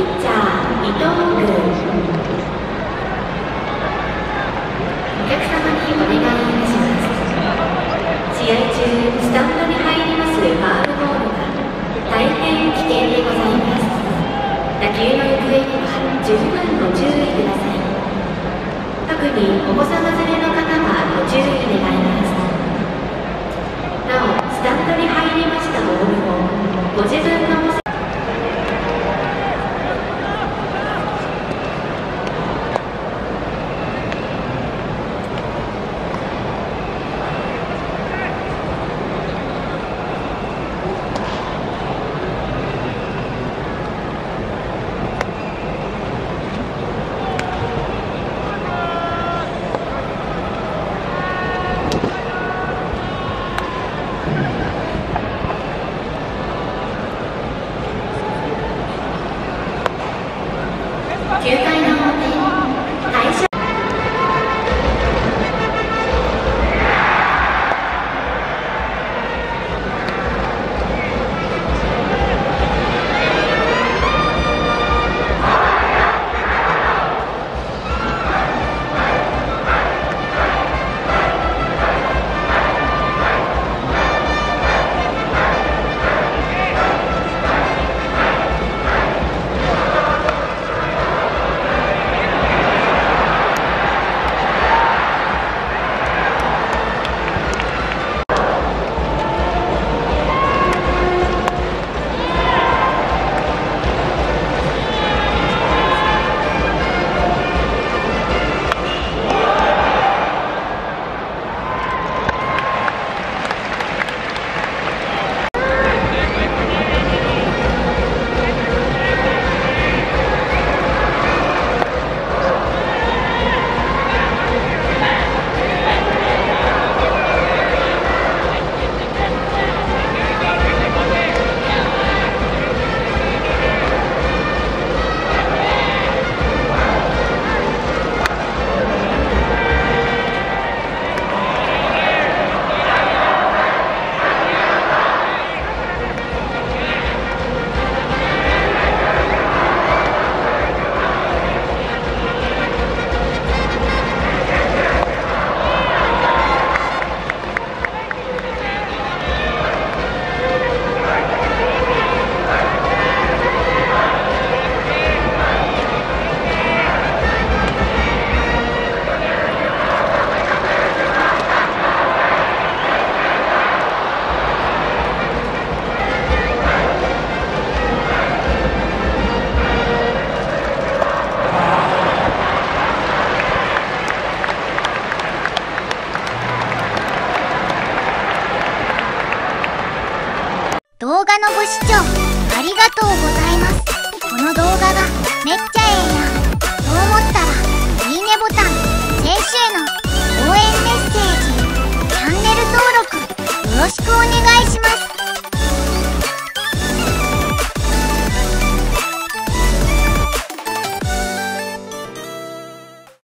ピッチャー伊藤君お客様にお願いいたします。試合中スタンドに入ります。ファールボールは大変危険でございます。打球の行方には十分ご注意ください。特にお子様連れの方は動画のご視聴ありがとう